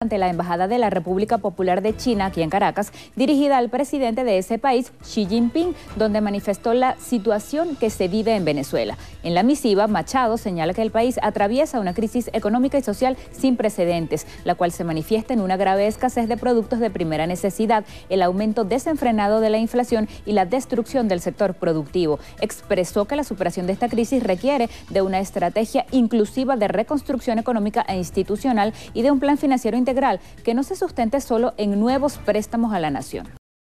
ante la Embajada de la República Popular de China aquí en Caracas, dirigida al presidente de ese país, Xi Jinping, donde manifestó la situación que se vive en Venezuela. En la misiva, Machado señala que el país atraviesa una crisis económica y social sin precedentes, la cual se manifiesta en una grave escasez de productos de primera necesidad, el aumento desenfrenado de la inflación y la destrucción del sector productivo. Expresó que la superación de esta crisis requiere de una estrategia inclusiva de reconstrucción económica e institucional y de un plan financiero integral que no se sustente solo en nuevos préstamos a la nación.